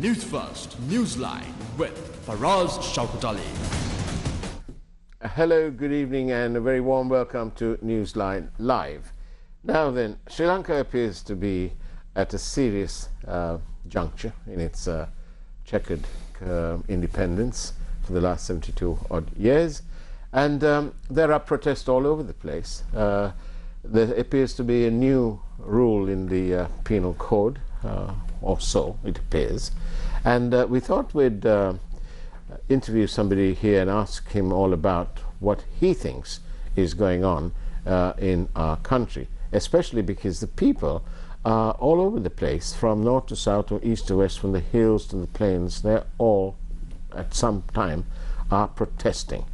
News First, Newsline with Faraz Shauketaly. Hello, good evening, and a very warm welcome to Newsline Live. Now then, Sri Lanka appears to be at a serious uh, juncture in its uh, checkered uh, independence for the last 72 odd years, and um, there are protests all over the place. Uh, there appears to be a new rule in the uh, penal code, uh, or so it appears, and uh, we thought we'd uh, interview somebody here and ask him all about what he thinks is going on uh, in our country especially because the people are all over the place, from north to south, or east to west, from the hills to the plains. They're all, at some time, are protesting.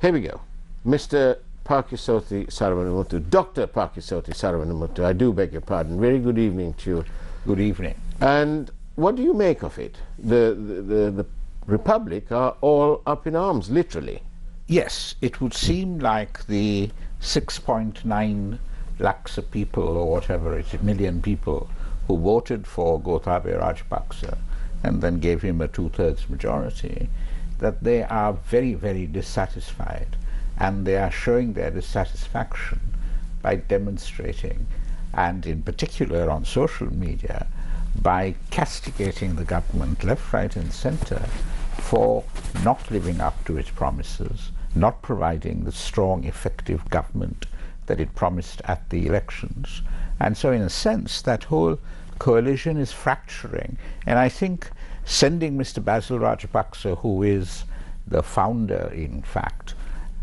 Here we go. Mr. Paikiasothy Saravanamuttu, Dr. Paikiasothy Saravanamuttu, I do beg your pardon. Very good evening to you. Good evening. And what do you make of it? The, the, the, the Republic are all up in arms, literally. Yes, it would seem like the 6.9 lakhs of people or whatever it is, million people who voted for Gotabaya Rajapaksa and then gave him a two-thirds majority, that they are very, very dissatisfied and they are showing their dissatisfaction by demonstrating and in particular on social media by castigating the government left, right and centre for not living up to its promises, not providing the strong, effective government that it promised at the elections. And so, in a sense, that whole coalition is fracturing. And I think sending Mr. Basil Rajapaksa, who is the founder, in fact,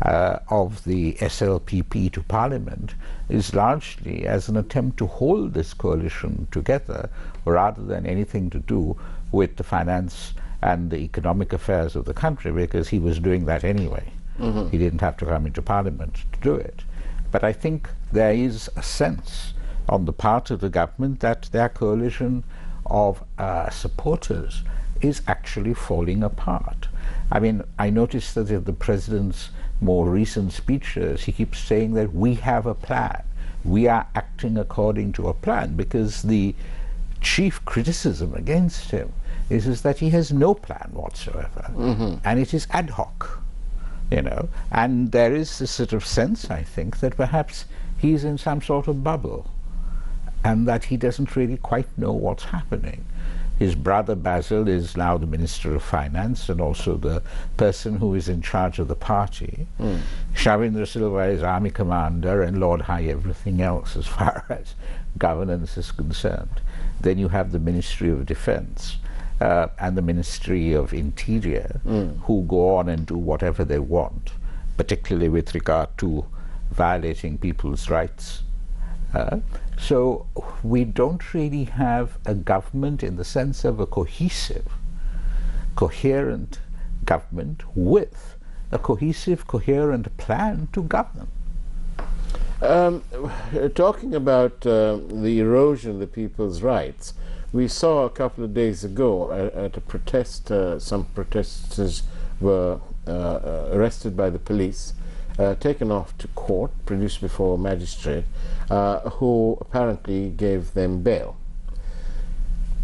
uh, of the SLPP to Parliament is largely as an attempt to hold this coalition together rather than anything to do with the finance and the economic affairs of the country because he was doing that anyway. Mm -hmm. He didn't have to come into Parliament to do it. But I think there is a sense on the part of the government that their coalition of uh, supporters is actually falling apart. I mean, I noticed that the president's more recent speeches, he keeps saying that we have a plan. We are acting according to a plan because the chief criticism against him is, is that he has no plan whatsoever mm -hmm. and it is ad hoc you know. And there is this sort of sense, I think, that perhaps he's in some sort of bubble and that he doesn't really quite know what's happening. His brother Basil is now the Minister of Finance and also the person who is in charge of the party. Mm. Shavendra Silva is army commander and Lord High everything else as far as governance is concerned. Then you have the Ministry of Defense uh, and the Ministry of Interior, mm. who go on and do whatever they want, particularly with regard to violating people's rights. Uh, so we don't really have a government in the sense of a cohesive, coherent government with a cohesive, coherent plan to govern. Um, talking about uh, the erosion of the people's rights, we saw a couple of days ago at, at a protest, uh, some protesters were uh, uh, arrested by the police, uh, taken off to court, produced before a magistrate, uh, who apparently gave them bail.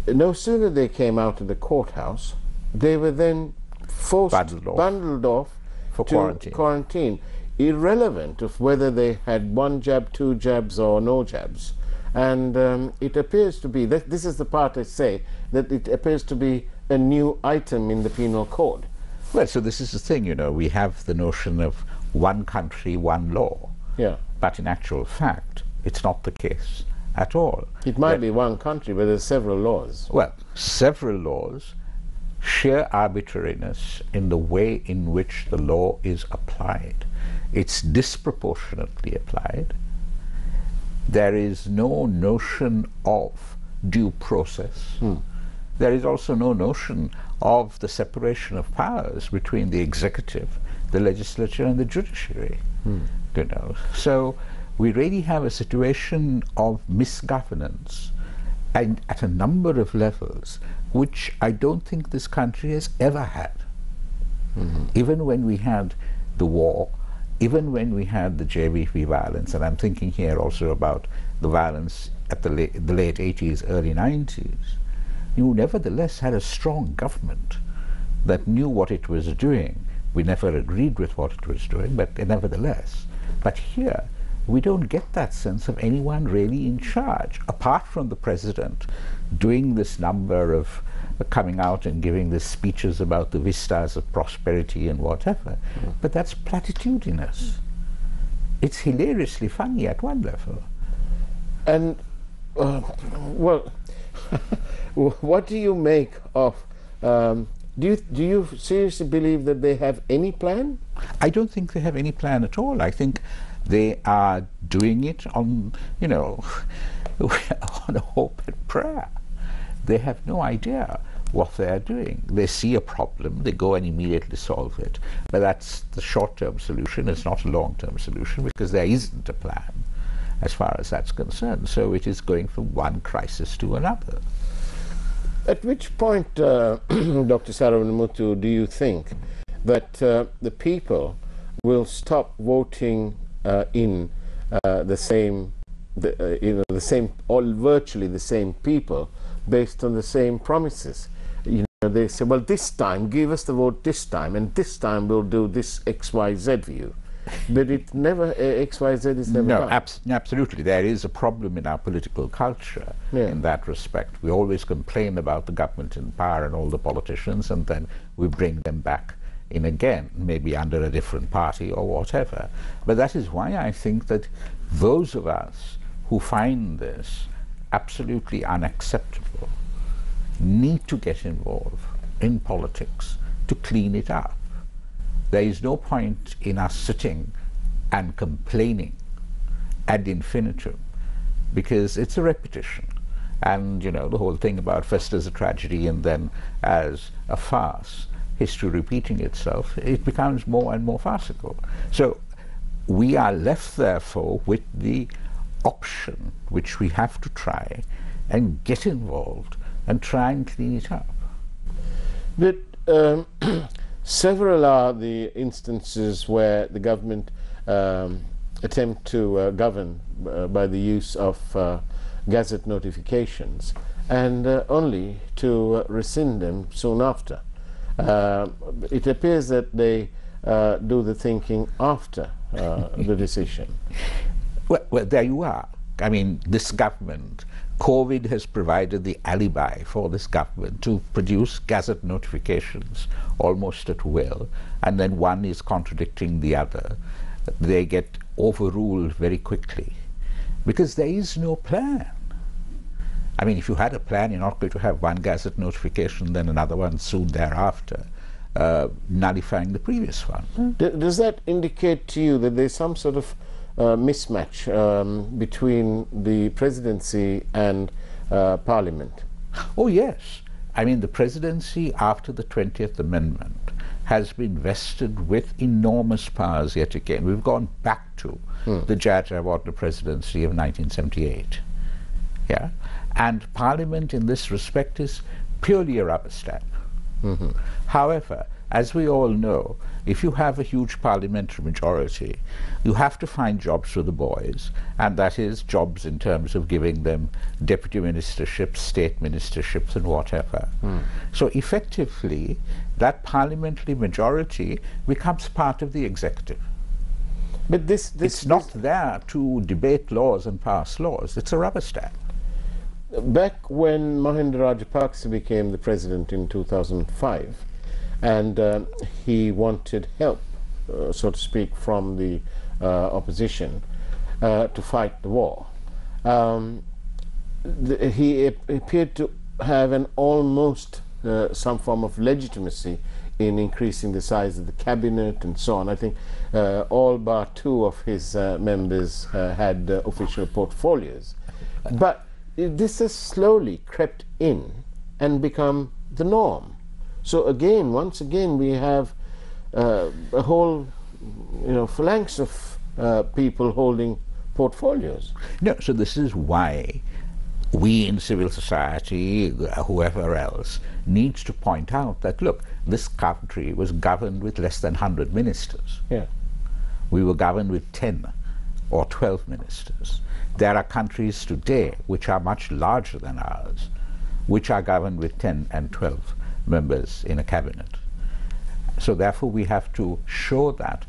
No sooner they came out of the courthouse, they were then forced, bundled off, bundled off for quarantine. quarantine, irrelevant of whether they had one jab, two jabs, or no jabs. And um, it appears to be, that this is the part I say, that it appears to be a new item in the penal code. Well, so this is the thing, you know, we have the notion of one country, one law. Yeah. But in actual fact, it's not the case at all. It might be one country, but there's several laws. Well, several laws, sheer arbitrariness in the way in which the law is applied. It's disproportionately applied there is no notion of due process. Mm. There is also no notion of the separation of powers between the executive, the legislature, and the judiciary. Mm. You know, so we really have a situation of misgovernance and at a number of levels which I don't think this country has ever had. Mm -hmm. Even when we had the war, even when we had the JVP violence, and I'm thinking here also about the violence at the, la the late 80s, early 90s, you nevertheless had a strong government that knew what it was doing. We never agreed with what it was doing, but nevertheless. But here, we don't get that sense of anyone really in charge, apart from the president doing this number of uh, coming out and giving these speeches about the vistas of prosperity and whatever. Mm. But that's platitudinous. It's hilariously funny at one level. And, uh, well, what do you make of um, do you, do you seriously believe that they have any plan? I don't think they have any plan at all. I think they are doing it on, you know, on hope and prayer. They have no idea what they are doing. They see a problem, they go and immediately solve it. But that's the short-term solution. It's not a long-term solution because there isn't a plan as far as that's concerned. So it is going from one crisis to another. At which point, uh, Dr. Saravanamuttu, do you think that uh, the people will stop voting uh, in uh, the same, the, uh, you know, the same, all virtually the same people based on the same promises? You know, they say, well, this time, give us the vote this time, and this time we'll do this X, Y, Z view but it never uh, XYZ is never no, abs absolutely. There is a problem in our political culture yeah. in that respect. We always complain about the government in power and all the politicians, and then we bring them back in again, maybe under a different party or whatever. But that is why I think that those of us who find this absolutely unacceptable need to get involved in politics to clean it up. There is no point in us sitting and complaining ad infinitum because it's a repetition. And, you know, the whole thing about first as a tragedy and then as a farce, history repeating itself, it becomes more and more farcical. So we are left, therefore, with the option which we have to try and get involved and try and clean it up. But um, Several are the instances where the government um, attempt to uh, govern uh, by the use of uh, gazette notifications and uh, only to uh, rescind them soon after. Uh, it appears that they do the thinking after the decision. Well, well, there you are. I mean, this government COVID has provided the alibi for this government to produce gazette notifications almost at will, and then one is contradicting the other. They get overruled very quickly because there is no plan. I mean, if you had a plan, you're not going to have one gazette notification, then another one soon thereafter, uh, nullifying the previous one. Mm. Does that indicate to you that there's some sort of mismatch um, between the presidency and uh, parliament? Oh, yes. I mean, the presidency after the 20th Amendment has been vested with enormous powers yet again. We've gone back to hmm. the Jayajayawardena presidency of 1978. Yeah? And Parliament in this respect is purely a rubber stamp. Mm -hmm. However, as we all know, if you have a huge parliamentary majority, you have to find jobs for the boys, and that is jobs in terms of giving them deputy ministerships, state ministerships, and whatever. Mm. So effectively, that parliamentary majority becomes part of the executive. But this, this it's not there to debate laws and pass laws. It's a rubber stamp. Back when Mahinda Rajapaksa became the president in 2005, and uh, he wanted help, uh, so to speak, from the uh, opposition uh, to fight the war. Um, he appeared to have an almost uh, some form of legitimacy in increasing the size of the cabinet and so on. I think uh, all but two of his members had official portfolios. But this has slowly crept in and become the norm. So again, once again, we have uh, a whole, you know, phalanx of uh, people holding portfolios. No, so this is why we in civil society, whoever else, needs to point out that, look, this country was governed with less than 100 ministers. Yeah. We were governed with 10 or 12 ministers. There are countries today which are much larger than ours, which are governed with 10 and 12 members in a cabinet. So therefore we have to show that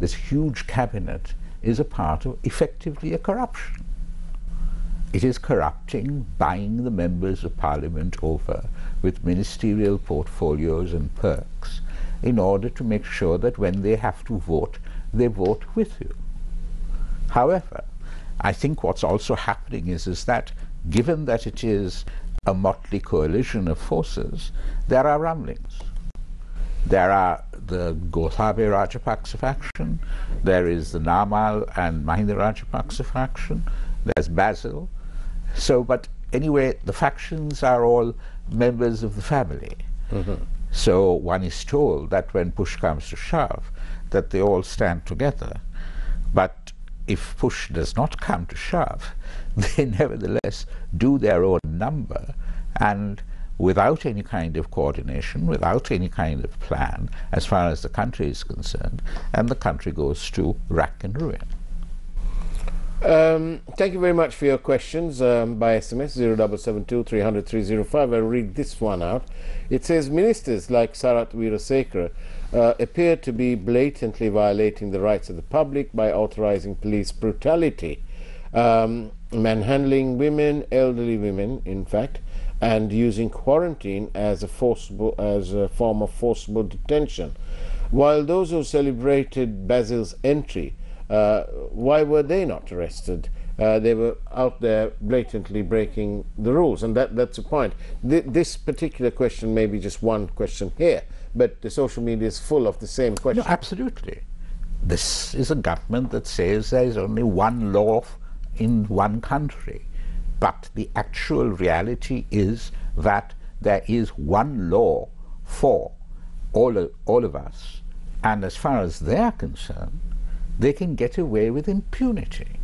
this huge cabinet is a part of effectively a corruption. It is corrupting, buying the members of parliament over with ministerial portfolios and perks in order to make sure that when they have to vote, they vote with you. However, I think what's also happening is, is that given that it is a motley coalition of forces, there are rumblings. There are the Gotabaya Rajapaksa faction, there is the Namal and Mahinda Rajapaksa faction, there's Basil, so, but anyway, the factions are all members of the family. Mm-hmm. So one is told that when push comes to shove, that they all stand together. But if push does not come to shove, they nevertheless do their own number and without any kind of coordination, without any kind of plan, as far as the country is concerned, and the country goes to rack and ruin. Um, thank you very much for your questions um, by SMS 0772 300 305. I'll read this one out. It says Ministers like Sarath Weerasekera uh, appear to be blatantly violating the rights of the public by authorizing police brutality, um, manhandling women, elderly women, in fact, and using quarantine as a forcible as a form of forcible detention. While those who celebrated Basil's entry why were they not arrested? Uh, they were out there blatantly breaking the rules, and that, that's the point. Th this particular question may be just one question here, but the social media is full of the same question. No, absolutely. This is a government that says there is only one law in one country, but the actual reality is that there is one law for all of, all of us, and as far as they are concerned, they can get away with impunity.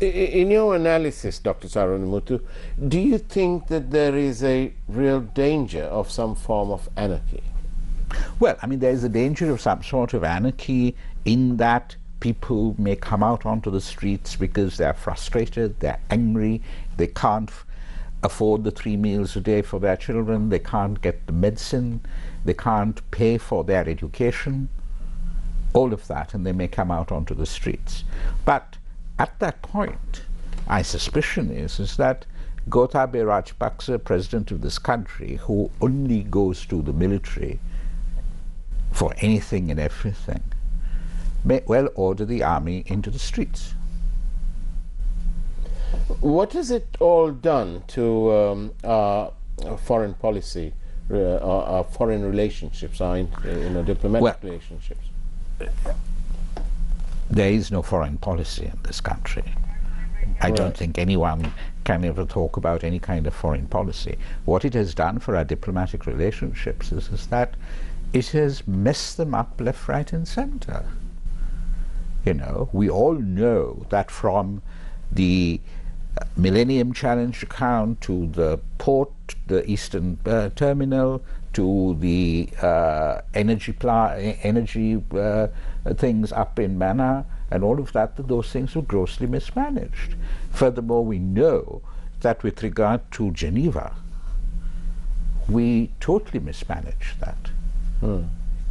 In your analysis, Dr. Saravanamuttu, do you think that there is a real danger of some form of anarchy? Well, I mean, there is a danger of some sort of anarchy in that people may come out onto the streets because they're frustrated, they're angry, they can't afford the three meals a day for their children, they can't get the medicine, they can't pay for their education all of that, and they may come out onto the streets. But at that point, my suspicion is, is that Gotabaya Rajapaksa, president of this country, who only goes to the military for anything and everything, may well order the army into the streets. What has it all done to um, our foreign policy, uh, foreign relationships, our in, you know, diplomatic well, relationships? There is no foreign policy in this country. I right. don't think anyone can ever talk about any kind of foreign policy. What it has done for our diplomatic relationships is, is that it has messed them up left, right, and center. You know, we all know that from the uh, Millennium Challenge account to the port, the Eastern uh, Terminal, to the uh, energy energy uh, things up in Mannar and all of that, that those things were grossly mismanaged. Furthermore, we know that with regard to Geneva, we totally mismanaged that. Hmm.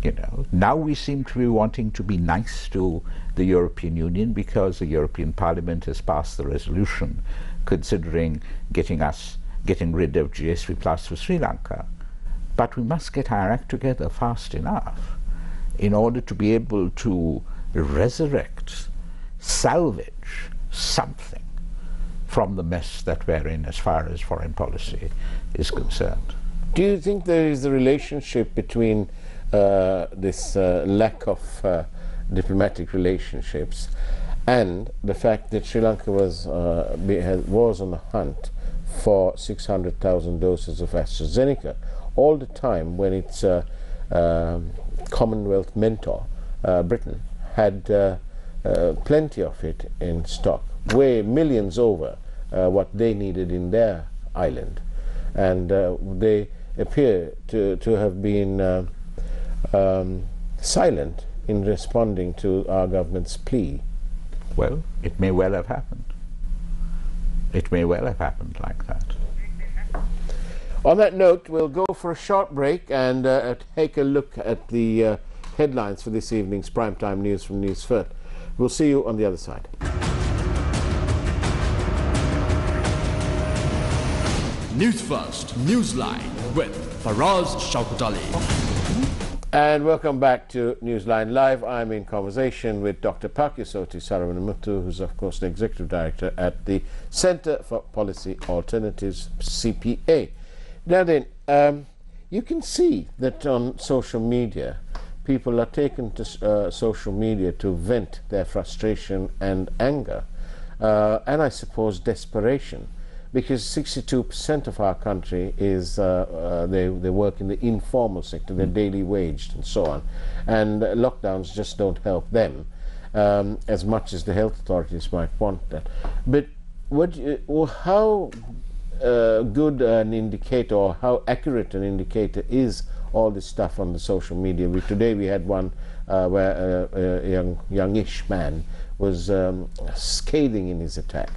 You know, now we seem to be wanting to be nice to the European Union because the European Parliament has passed the resolution considering getting us getting rid of GSP Plus for Sri Lanka. But we must get our act together fast enough in order to be able to resurrect, salvage something from the mess that we're in as far as foreign policy is concerned. Do you think there is a relationship between uh, this uh, lack of uh, diplomatic relationships and the fact that Sri Lanka was, uh, was on the hunt for 600,000 doses of AstraZeneca, all the time when its uh, Commonwealth mentor, uh, Britain, had uh, plenty of it in stock, way millions over what they needed in their island. And they appear to, to have been um, silent in responding to our government's plea. Well, it may well have happened. It may well have happened like that. On that note, we'll go for a short break and uh, take a look at the uh, headlines for this evening's primetime news from News First. We'll see you on the other side. News First, Newsline with Faraz Shauketaly. And welcome back to Newsline Live. I'm in conversation with Dr. Paikiasothy Saravanamuttu, who's, of course, the Executive Director at the Center for Policy Alternatives, CPA. Now then, um, you can see that on social media, people are taken to uh, social media to vent their frustration and anger, uh, and I suppose desperation because 62% of our country is uh, uh, they, they work in the informal sector, they're daily waged and so on. And uh, lockdowns just don't help them um, as much as the health authorities might want that. But what, you- well, how good an indicator or how accurate an indicator is all this stuff on the social media? We, today we had one uh, where uh, a young, youngish man was um, scathing in his attack.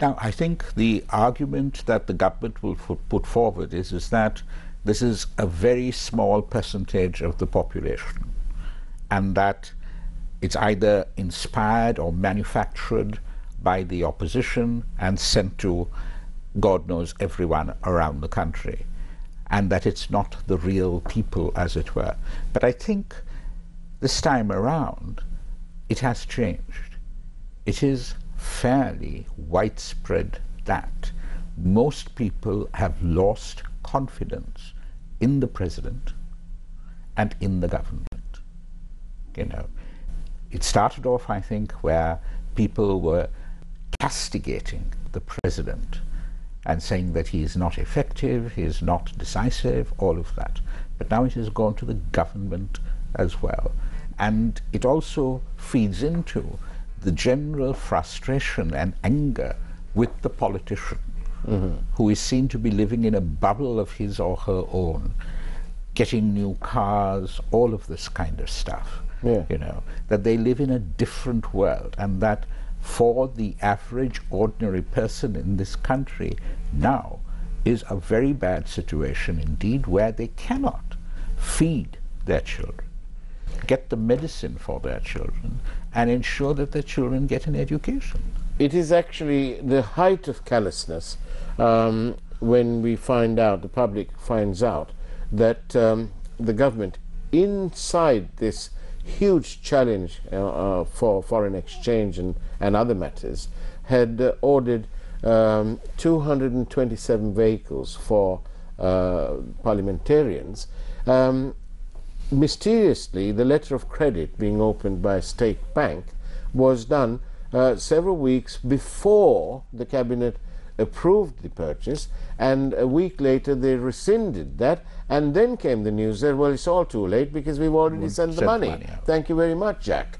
Now, I think the argument that the government will put forward is, is that this is a very small percentage of the population, and that it's either inspired or manufactured by the opposition and sent to God knows everyone around the country, and that it's not the real people, as it were. But I think this time around, it has changed it is fairly widespread that most people have lost confidence in the president and in the government. You know, it started off, I think, where people were castigating the president and saying that he is not effective, he is not decisive, all of that. But now it has gone to the government as well. And it also feeds into the general frustration and anger with the politician mm-hmm. who is seen to be living in a bubble of his or her own, getting new cars, all of this kind of stuff. Yeah. You know, that they live in a different world and that for the average ordinary person in this country now is a very bad situation indeed where they cannot feed their children, get the medicine for their children, and ensure that their children get an education. it is actually the height of callousness um, when we find out, the public finds out, that um, the government, inside this huge challenge uh, uh, for foreign exchange and, and other matters, had uh, ordered um, 227 vehicles for uh, parliamentarians. Um, mysteriously, the letter of credit being opened by a state bank was done uh, several weeks before the cabinet approved the purchase, and a week later they rescinded that, and then came the news that well, it's all too late because we've already sent the sent the money. money. Thank you very much, Jack.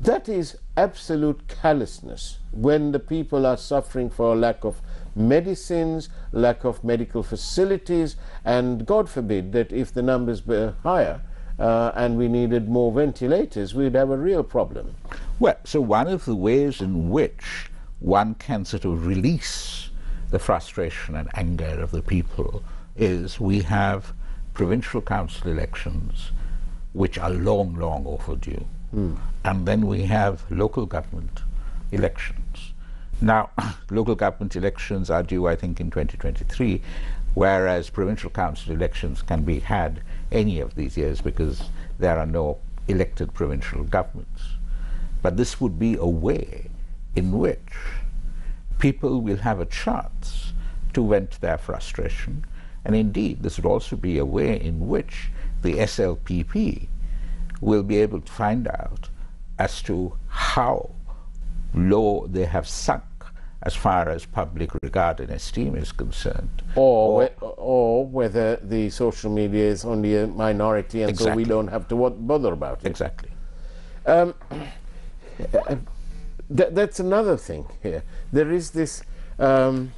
That is absolute callousness when the people are suffering for a lack of medicines, lack of medical facilities, and God forbid that if the numbers were higher uh, and we needed more ventilators, we'd have a real problem. Well, so one of the ways in which one can sort of release the frustration and anger of the people is we have provincial council elections, which are long, long overdue, hmm. and then we have local government elections. Now, local government elections are due, I think, in 2023, whereas provincial council elections can be had any of these years because there are no elected provincial governments. But this would be a way in which people will have a chance to vent their frustration. And indeed, this would also be a way in which the SLPP will be able to find out as to how low they have sunk as far as public regard and esteem is concerned. Or, whe- or whether the social media is only a minority and so we don't have to bother about it. Exactly. Um, uh, That, that's another thing here. There is this um,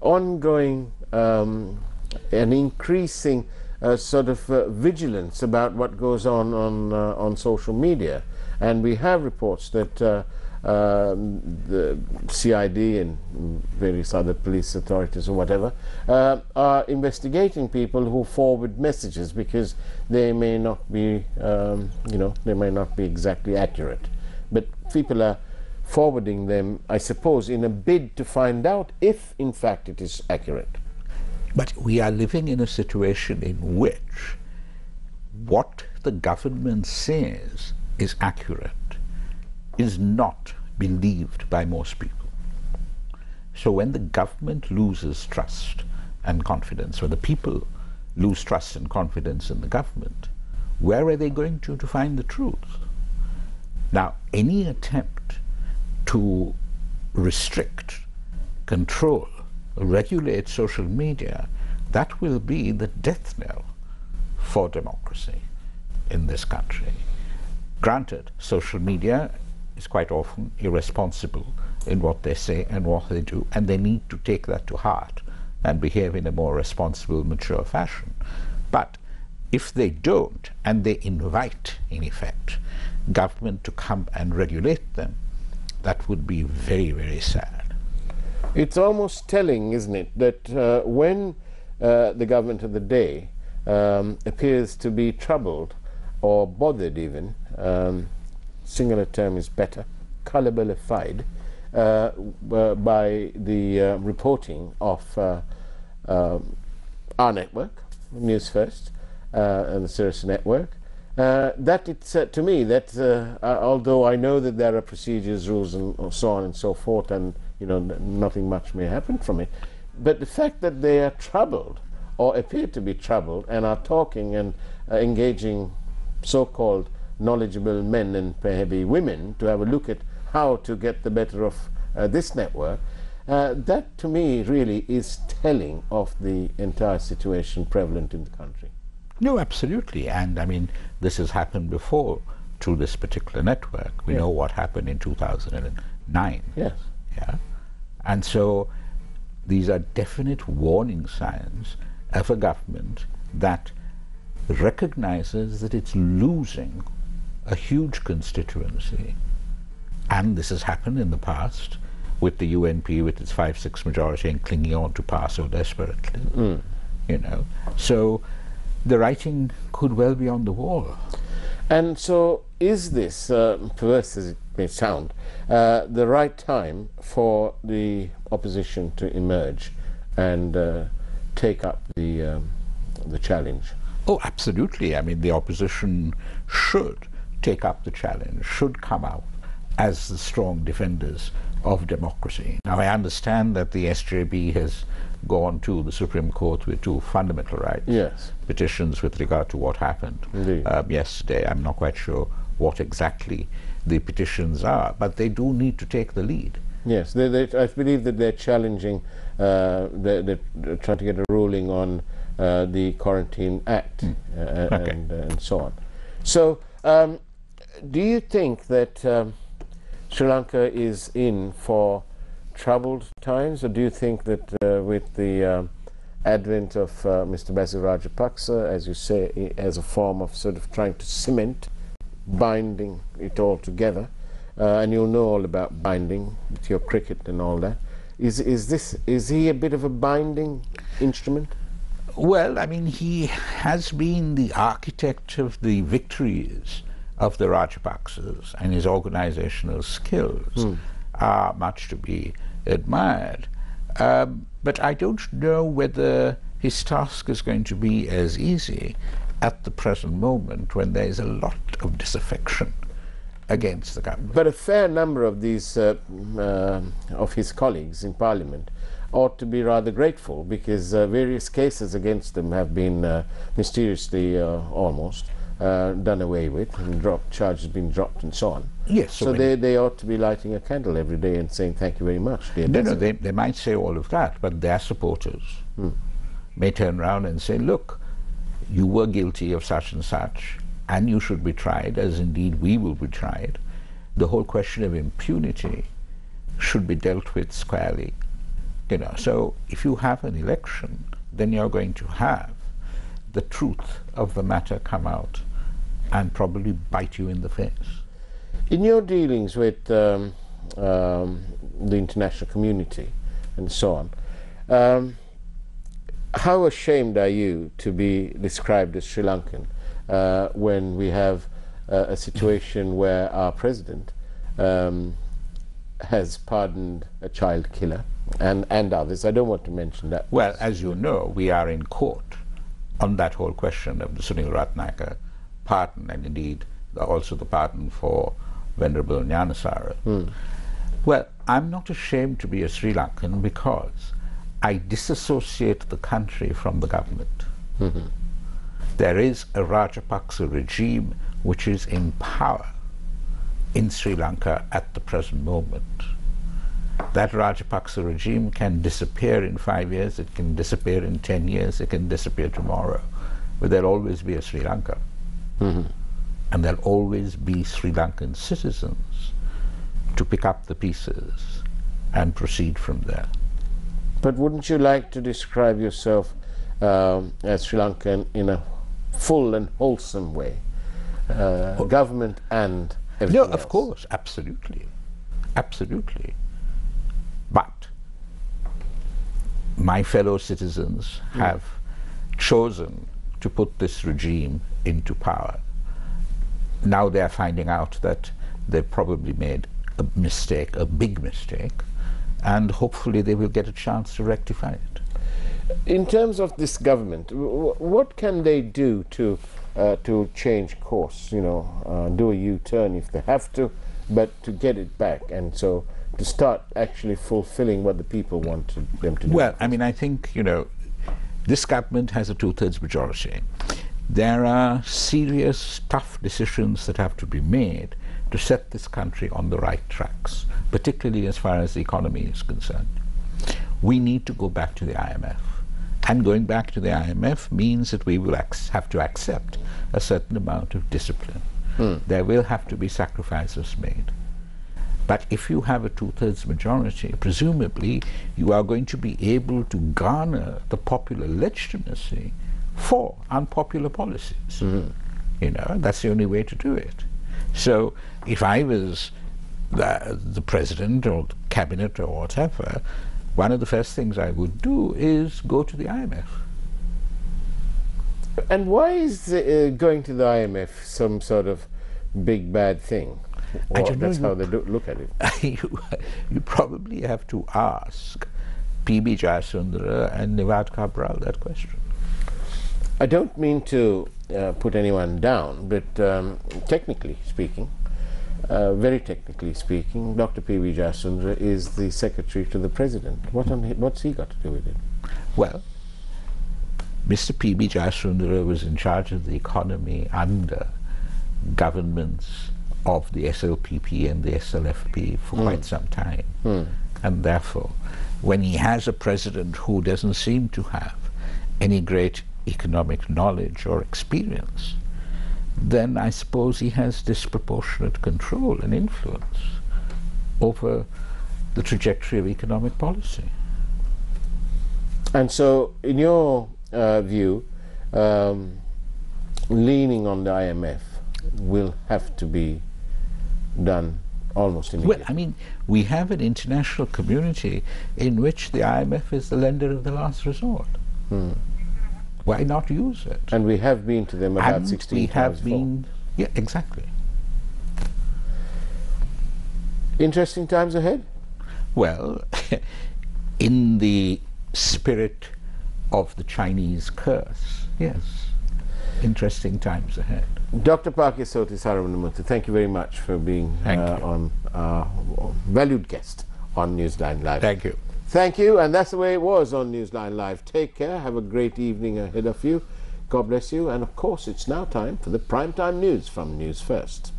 ongoing um, and increasing uh, sort of uh, vigilance about what goes on on uh, on social media, and we have reports that uh, um, the CID and various other police authorities or whatever uh, are investigating people who forward messages because they may not be, um, you know, they may not be exactly accurate. But people are forwarding them, I suppose, in a bid to find out if, in fact, it is accurate. But we are living in a situation in which what the government says is accurate is not believed by most people. So when the government loses trust and confidence, when the people lose trust and confidence in the government, where are they going to to find the truth? Now, any attempt to restrict, control, regulate social media, that will be the death knell for democracy in this country. Granted, social media is quite often irresponsible in what they say and what they do, and they need to take that to heart and behave in a more responsible, mature fashion. But if they don't, and they invite, in effect, government to come and regulate them, that would be very, very sad. It's almost telling, isn't it, that uh, when uh, the government of the day um, appears to be troubled or bothered even um, singular term is better, colourblified uh, by the uh, reporting of uh, um, our network, News First, uh, and the Sirasa Network. Uh, that it's uh, to me that although I know that there are procedures, rules, and so on and so forth, and you know nothing much may happen from it, but the fact that they are troubled or appear to be troubled and are talking and engaging so-called knowledgeable men and maybe women to have a look at how to get the better of uh, this network, uh, that to me really is telling of the entire situation prevalent in the country. No, absolutely. And I mean, this has happened before through this particular network. We know what happened in 2009. Yes. Yeah. And so these are definite warning signs of a government that recognizes that it's losing a huge constituency. And this has happened in the past with the UNP with its 5-6 majority and clinging on to power so desperately. Mm. You know, so the writing could well be on the wall. And so is this, uh, perverse as it may sound, uh, the right time for the opposition to emerge and uh, take up the, um, the challenge? Oh, absolutely. I mean, the opposition should take up the challenge, should come out as the strong defenders of democracy. Now, I understand that the SJB has gone to the Supreme Court with two fundamental rights yes. petitions with regard to what happened um, yesterday. I'm not quite sure what exactly the petitions are, but they do need to take the lead. Yes, they, they, I believe that they're challenging, uh, they're, they're, trying to get a ruling on uh, the Quarantine Act mm. uh, okay. and, and so on. So, um, do you think that um, Sri Lanka is in for troubled times, or do you think that uh, with the um, advent of uh, Mr. Basil Rajapaksa, as you say, as a form of sort of trying to cement, binding it all together, uh, and you'll know all about binding with your cricket and all that. Is is this is he a bit of a binding instrument? Well, I mean, he has been the architect of the victories of the Rajapaksas and his organizational skills mm. are much to be admired. Um, but I don't know whether his task is going to be as easy at the present moment when there is a lot of disaffection against the government. But a fair number of these, uh, uh, of his colleagues in Parliament, ought to be rather grateful because uh, various cases against them have been uh, mysteriously, uh, almost, uh, done away with and dropped, charges been dropped and so on. Yes. So, so they, they ought to be lighting a candle every day and saying thank you very much. Dear no, no, they, they might say all of that, but their supporters hmm. may turn around and say, look, you were guilty of such and such, and you should be tried, as indeed we will be tried. The whole question of impunity should be dealt with squarely. You know, so if you have an election, then you're going to have the truth of the matter come out and probably bite you in the face. In your dealings with um, um, the international community and so on. Um, how ashamed are you to be described as Sri Lankan uh, when we have uh, a situation where our president um, has pardoned a child killer and, and others? I don't want to mention that. Well, as you know, we are in court on that whole question of the Sunil Ratnayake pardon and indeed also the pardon for Venerable Nyanasara. Hmm. Well, I'm not ashamed to be a Sri Lankan because I disassociate the country from the government. Mm-hmm. There is a Rajapaksa regime which is in power in Sri Lanka at the present moment. That Rajapaksa regime can disappear in five years, it can disappear in ten years, it can disappear tomorrow, but there'll always be a Sri Lanka. And there'll always be Sri Lankan citizens to pick up the pieces and proceed from there. But wouldn't you like to describe yourself um, as Sri Lankan in a full and wholesome way? Uh, government and everything No, of course, absolutely. Absolutely. But my fellow citizens have chosen to put this regime into power. Now they're finding out that they've probably made a mistake, a big mistake, and hopefully they will get a chance to rectify it. In terms of this government, what can they do to uh, to change course? You know, uh, do a U-turn if they have to, but to get it back, and so to start actually fulfilling what the people want them to do. Well, I mean, I think, you know, this government has a two thirds majority. There are serious, tough decisions that have to be made to set this country on the right tracks, particularly as far as the economy is concerned. We need to go back to the IMF. And going back to the IMF means that we will ac- have to accept a certain amount of discipline. Hmm. There will have to be sacrifices made. But if you have a two thirds majority, presumably you are going to be able to garner the popular legitimacy for unpopular policies. You know, that's the only way to do it. So if I was the, the president or the cabinet or whatever, one of the first things I would do is go to the IMF. And why is uh, going to the IMF some sort of big bad thing? I Or don't know, that's you- how they look at it. you, you probably have to ask P.B. Jayasundera and Nivard Cabraal that question. I don't mean to uh, put anyone down, but um, technically speaking, uh, very technically speaking, Dr. P.V. Jasundra is the secretary to the president. What on, what's he got to do with it? Well, Mr. P.B. Jayasundera was in charge of the economy under governments of the SLPP and the SLFP for quite some time. And therefore, when he has a president who doesn't seem to have any great economic knowledge or experience, then I suppose he has disproportionate control and influence over the trajectory of economic policy. And so, in your uh, view, um, leaning on the IMF will have to be done almost immediately. Well. I mean, we have an international community in which the IMF is the lender of the last resort. Hmm. Why not use it? and we have been to them about and 16 we times have before. been, yeah, exactly. Interesting times ahead? Well, in the spirit of the Chinese curse, yes, interesting times ahead. Dr. Paikiasothy Saravanamuttu, thank you very much for being uh, on uh, valued guest on Newsline Live. Thank you. Thank you, and that's the way it was on Newsline Live. Take care, have a great evening ahead of you. God bless you, and of course, it's now time for the primetime news from News First.